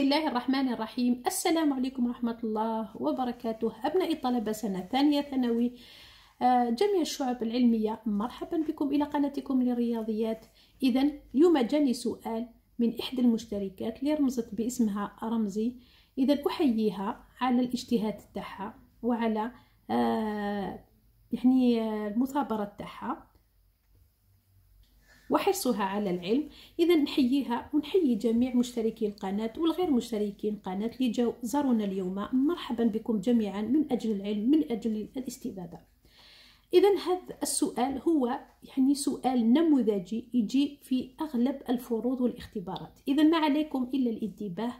الله الرحمن الرحيم السلام عليكم ورحمة الله وبركاته أبنائي طلبة سنة ثانية ثانوي جميع الشعب العلمية مرحبا بكم إلى قناتكم للرياضيات إذا اليوم جاني سؤال من إحدى المشتركات اللي رمزت باسمها رمزي إذا أحييها على الاجتهاد تاعها وعلى يعني المثابرة تاعها وحرصها على العلم. إذا نحييها ونحيي جميع مشتركي القناة والغير مشتركي القناة اللي زارونا اليوم. مرحبا بكم جميعا من أجل العلم من أجل الاستفادة. إذا هذا السؤال هو يعني سؤال نموذجي يجي في أغلب الفروض والاختبارات. إذا ما عليكم إلا الانتباه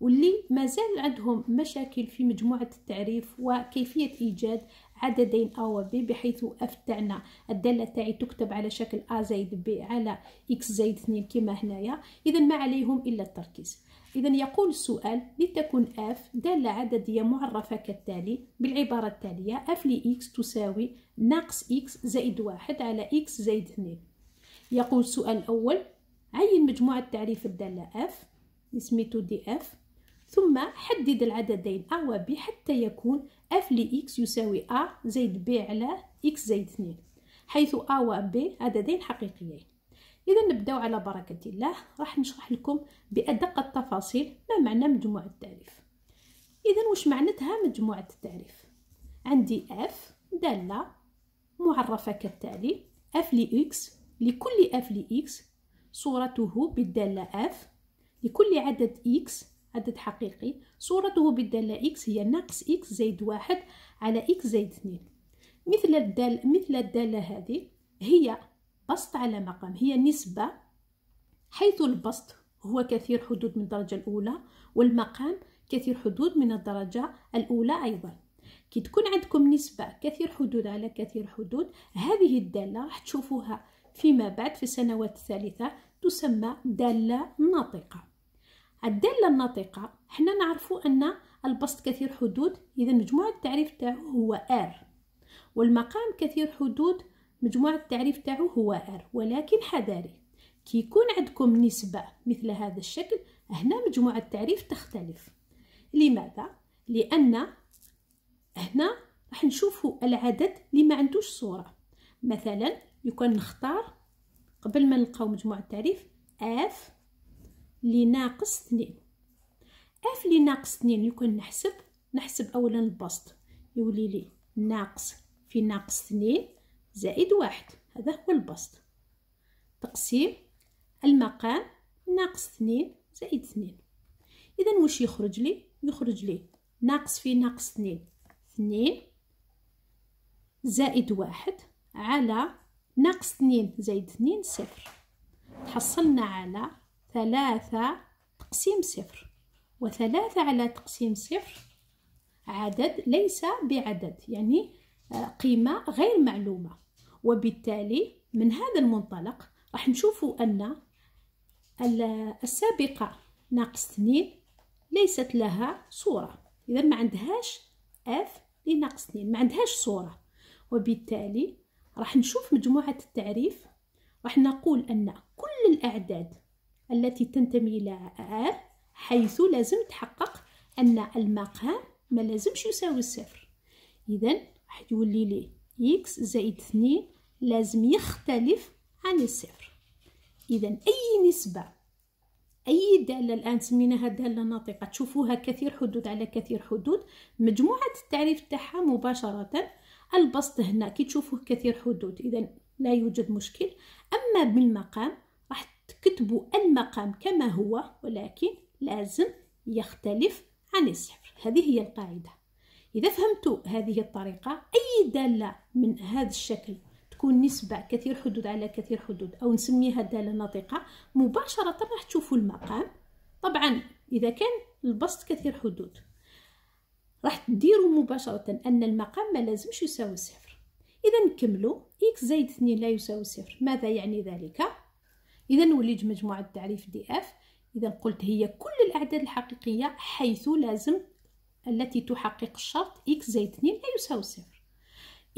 واللي ما زال عندهم مشاكل في مجموعة التعريف وكيفية إيجاد عددين أ و بحيث اف تاعنا الدالة تاعي تكتب على شكل أ زائد ب على x زائد اثنين كما هنايا. إذا ما عليهم إلا التركيز. إذا يقول السؤال لتكن f دالة عددية معرفة كالتالي. بالعبارة التالية اف لإكس تساوي ناقص إكس زائد واحد على إكس زائد اثنين. يقول السؤال الأول عين مجموعة تعريف الدالة f سميتو Df ثم حدد العددين أ و ب حتى يكون f ل x يساوي أ زائد ب على x زائد اثنين حيث أ و ب عددين حقيقيين. إذا نبداو على بركة الله. راح نشرح لكم بأدق التفاصيل ما معنى مجموعة التعريف. إذا وش معناتها مجموعة التعريف؟ عندي f دالة معرفة كالتالي f لإكس لكل f لإكس صورته بالدالة f لكل عدد x عدد حقيقي صورته بالدالة x هي ناقص x زائد واحد على x زائد اثنين. مثل الدالة مثل الدالة هذه هي بسط على مقام هي نسبة حيث البسط هو كثير حدود من الدرجة الأولى والمقام كثير حدود من الدرجة الأولى أيضا. كي تكون عندكم نسبة كثير حدود على كثير حدود هذه الدالة راح تشوفوها فيما بعد في السنوات الثالثة تسمى دالة ناطقة. الدالة الناطقة حنا نعرفوا أن البسط كثير حدود إذا مجموع التعريف تاعو هو R والمقام كثير حدود مجموع التعريف تاعو هو R ولكن حذاري. كي يكون عندكم نسبة مثل هذا الشكل هنا مجموع التعريف تختلف. لماذا؟ لأن هنا راح نشوفوا العدد اللي ما عندوش صورة. مثلا يكون نختار قبل ما نلقاو مجموع التعريف F لناقص اثنين أف لناقص اثنين يكون نحسب نحسب اولا البسط. يولي لي ناقص في ناقص اثنين زائد واحد. هذا هو البسط. تقسيم المقام ناقص اثنين زائد اثنين. اذا واش يخرج لي؟ يخرج لي ناقص في ناقص اثنين اثنين زائد واحد على ناقص اثنين زائد اثنين صفر. تحصلنا على ثلاثة تقسيم صفر. وثلاثة على تقسيم صفر عدد ليس بعدد يعني آه، قيمة غير معلومة. وبالتالي من هذا المنطلق راح نشوفوا أن السابقة ناقص اثنين ليست لها صورة. إذا ما عندهاش اف لناقص اثنين ما عندهاش صورة. وبالتالي راح نشوف مجموعة التعريف. راح نقول أن كل الأعداد التي تنتمي إلى R حيث لازم تحقق أن المقام ما لازمش يساوي الصفر إذا راح يولي لي x زائد اثنين لازم يختلف عن الصفر. إذا أي نسبة أي دالة الآن سميناها دالة ناطقة تشوفوها كثير حدود على كثير حدود مجموعة التعريف تاعها مباشرة البسط هنا كي تشوفوه كثير حدود. إذا لا يوجد مشكل. أما بالمقام تكتبوا المقام كما هو ولكن لازم يختلف عن الصفر. هذه هي القاعدة. إذا فهمتوا هذه الطريقة أي دالة من هذا الشكل تكون نسبة كثير حدود على كثير حدود أو نسميها دالة ناطقة مباشرة راح تشوفوا المقام. طبعا إذا كان البسط كثير حدود راح تديروا مباشرة أن المقام ما لازمش يساوي صفر. إذا نكملوا x زائد اثنين لا يساوي صفر. ماذا يعني ذلك؟ إذا نولج مجموعة التعريف Df إذا قلت هي كل الأعداد الحقيقية حيث لازم التي تحقق الشرط x زائد اثنين لا يساوي صفر.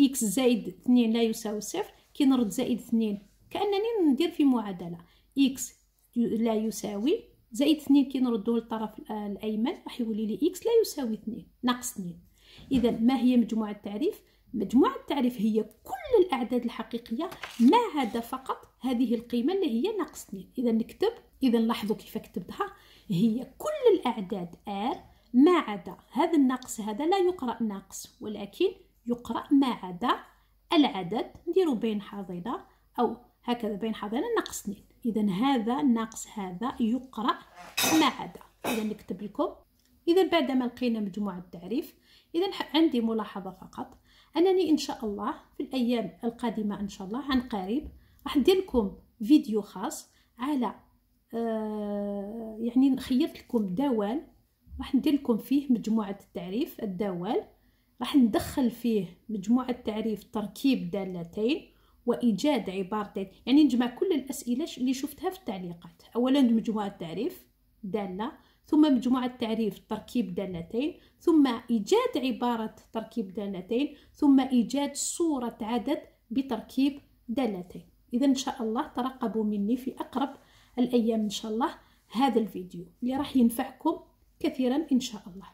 x زائد اثنين لا يساوي صفر. كي نرد زائد اثنين. كأنني ندير في معادلة. x لا يساوي. زائد اثنين كي نردوه للطرف الأيمن. راح يولي لي x لا يساوي اثنين. ناقص اثنين. إذا ما هي مجموعة التعريف؟ مجموعة التعريف هي كل الأعداد الحقيقية ما عدا فقط هذه القيمة اللي هي ناقص اثنين إذا نكتب إذا لاحظوا كيف كتبتها هي كل الأعداد R ما عدا هذا الناقص هذا لا يقرأ ناقص ولكن يقرأ ما عدا العدد نديرو بين حاضنة أو هكذا بين حاضنة ناقص اثنين إذا هذا ناقص هذا يقرأ ما عدا. إذا نكتب لكم. إذا بعدما لقينا مجموعة التعريف إذا عندي ملاحظة فقط. أنني إن شاء الله في الأيام القادمة إن شاء الله عن قريب راح ندير لكم فيديو خاص على آه يعني خيرت لكم دوال راح ندير لكم فيه مجموعة التعريف. الدوال راح ندخل فيه مجموعة تعريف تركيب دالتين وإيجاد عبارتين. يعني نجمع كل الأسئلة اللي شفتها في التعليقات. أولا مجموعة تعريف دالة ثم مجموعة تعريف تركيب دالتين ثم إيجاد عبارة تركيب دالتين ثم إيجاد صورة عدد بتركيب دالتين إذا إن شاء الله ترقبوا مني في أقرب الأيام إن شاء الله هذا الفيديو. اللي راح ينفعكم كثيرا إن شاء الله.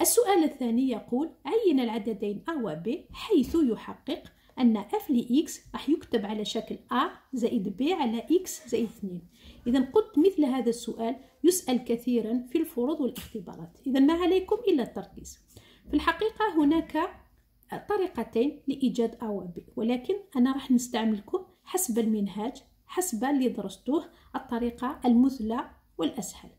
السؤال الثاني يقول عين العددين A و B حيث يحقق أن f ل x راح يكتب على شكل a زائد b على x زائد 2 إذا قلت مثل هذا السؤال يسأل كثيرا في الفروض والاختبارات. إذا ما عليكم إلا التركيز. في الحقيقة هناك طريقتين لإيجاد B ولكن أنا راح نستعملكم حسب المنهاج حسب اللي درستوه الطريقة المثلى والأسهل.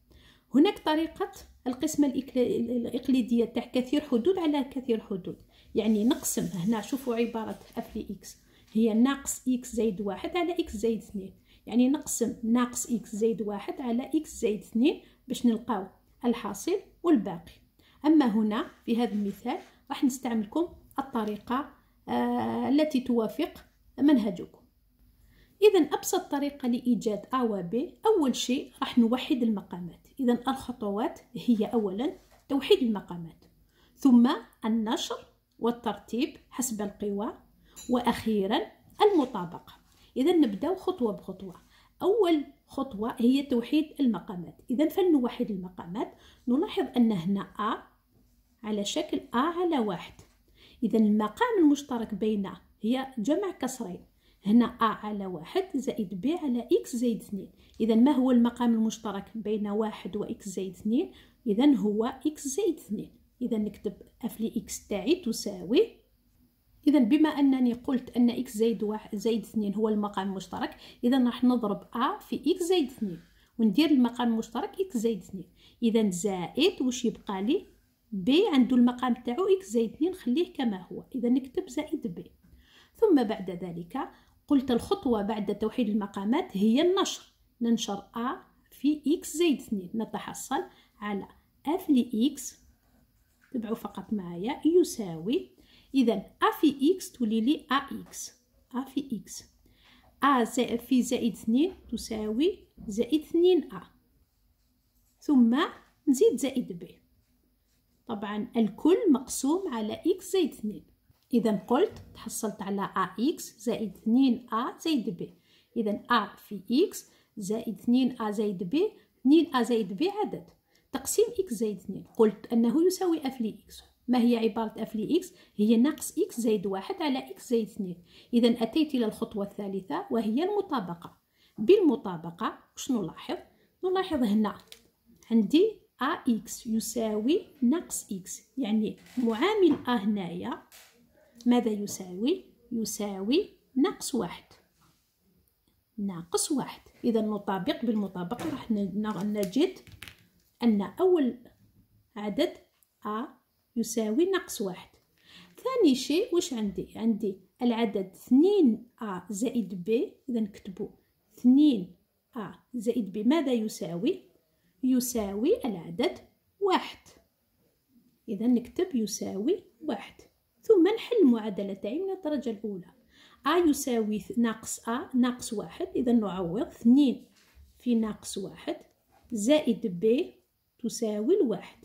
هناك طريقة القسمة الإقليدية تاع كثير حدود على كثير حدود. يعني نقسم هنا شوفوا عبارة f ل x. هي ناقص إكس زائد واحد على إكس زائد اثنين. يعني نقسم ناقص إكس زائد واحد على إكس زائد اثنين باش نلقاو الحاصل والباقي. أما هنا في هذا المثال راح نستعملكم الطريقة آه التي توافق منهجكم. إذا أبسط طريقة لإيجاد A و B أول شيء راح نوحد المقامات. إذا الخطوات هي أولا توحيد المقامات ثم النشر والترتيب حسب القوى وأخيرا المطابقة. إذا نبدأ خطوة بخطوة. أول خطوة هي توحيد المقامات. إذا فلنوحد المقامات. نلاحظ أن هنا A على شكل A على واحد. إذا المقام المشترك بين هي جمع كسرين. هنا A على واحد زائد B على X زائد اثنين. إذا ما هو المقام المشترك بين واحد و X زائد اثنين؟ إذا هو X زائد اثنين. إذا نكتب f لي x تاعي تساوي إذا بما أنني قلت أن x زائد واحد زائد اثنين هو المقام المشترك إذا راح نضرب أ في إكس زائد اثنين وندير المقام المشترك إكس زائد اثنين. إذا زائد وش يبقى لي؟ B عنده المقام تاعو x زائد اثنين خليه كما هو. إذا نكتب زائد B ثم بعد ذلك قلت الخطوة بعد توحيد المقامات هي النشر. ننشر أ في x زائد اثنين. نتحصل على f ل x تبعوا فقط معايا يساوي إذا أ في إكس تولي لي أ إكس. أ في x. أ زائد في زائد اثنين تساوي زائد اثنين أ. ثم نزيد زائد ب. طبعا الكل مقسوم على x زائد اثنين. إذا قلت تحصلت على أ x زائد اثنين أ زائد ب. إذا أ في x زائد اثنين أ زائد ب. اثنين أ زائد ب عدد. تقسيم x زائد اثنين. قلت أنه يساوي f لي x. ما هي عبارة f لي x؟ هي ناقص إكس زائد واحد على إكس زائد اثنين إذا أتيت إلى الخطوة الثالثة وهي المطابقة بالمطابقة وش نلاحظ؟ نلاحظ هنا عندي أ إكس يساوي ناقص إكس يعني معامل أ هنايا ماذا يساوي؟ يساوي ناقص واحد ناقص واحد إذا نطابق بالمطابقة راح نجد أن أول عدد أ يساوي ناقص واحد. ثاني شيء وش عندي؟ عندي العدد اثنين أ زائد ب إذا نكتبو اثنين أ زائد ب ماذا يساوي؟ يساوي العدد واحد. إذا نكتب يساوي واحد. ثم نحل المعادلة تاعي من الدرجة الأولى. أ يساوي ناقص أ ناقص واحد. إذا نعوض اثنين في ناقص واحد زائد ب تساوي الواحد.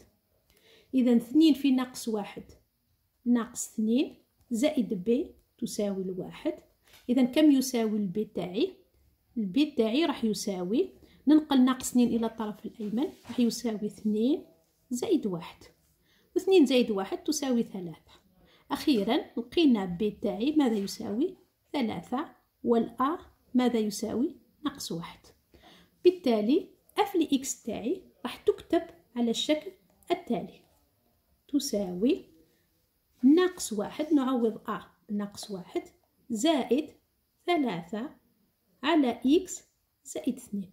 إذا اثنين في ناقص واحد. ناقص اثنين زائد ب تساوي الواحد. إذا كم يساوي البي تاعي البي تاعي راح يساوي ننقل ناقص اثنين إلى الطرف الأيمن راح يساوي اثنين زائد واحد. واثنين زائد واحد تساوي ثلاثة. أخيرا لقينا بي تاعي ماذا يساوي؟ ثلاثة والأ ماذا يساوي؟ ناقص واحد. بالتالي اف لإكس تاعي راح تكتب على الشكل التالي. تساوي ناقص واحد نعوض أ بناقص واحد زائد ثلاثة على إكس زائد اثنين.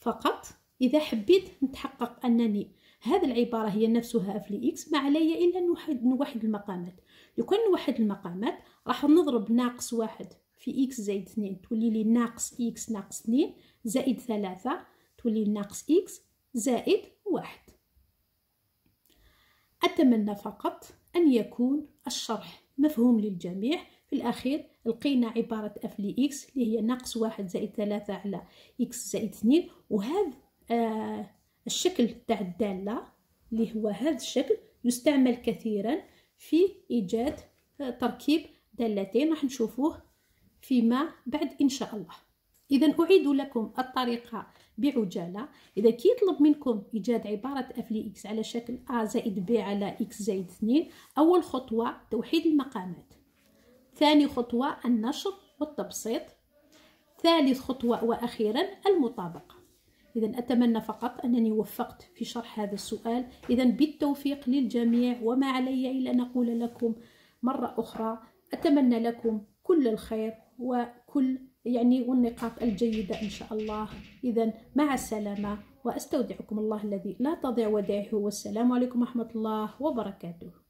فقط إذا حبيت نتحقق أنني هذه العبارة هي نفسها اف لإكس ما علي إلا نوحد المقامات. كان نوحد المقامات راح نضرب ناقص واحد في إكس زائد اثنين تولي لي ناقص إكس ناقص اثنين زائد ثلاثة تولي ناقص إكس زائد واحد. أتمنى فقط أن يكون الشرح مفهوم للجميع. في الأخير لقينا عبارة اف لإكس اللي هي ناقص واحد زائد ثلاثة على إكس زائد اثنين وهذا آه الشكل تاع الدالة اللي هو هذا الشكل يستعمل كثيرا في إيجاد آه تركيب دالتين. راح نشوفوه فيما بعد إن شاء الله. إذا أعيد لكم الطريقة بعجالة. إذا كي يطلب منكم إيجاد عبارة أف لإكس على شكل أ زائد ب على إكس زائد اثنين أول خطوة توحيد المقامات. ثاني خطوة النشر والتبسيط. ثالث خطوة وأخيرا المطابقة. إذا أتمنى فقط أنني وفقت في شرح هذا السؤال. إذا بالتوفيق للجميع وما علي إلا أن أقول لكم مرة أخرى أتمنى لكم كل الخير وكل يعني والنقاط الجيدة إن شاء الله. إذا مع السلامة وأستودعكم الله الذي لا تضيع ودائعه. والسلام عليكم ورحمة الله وبركاته.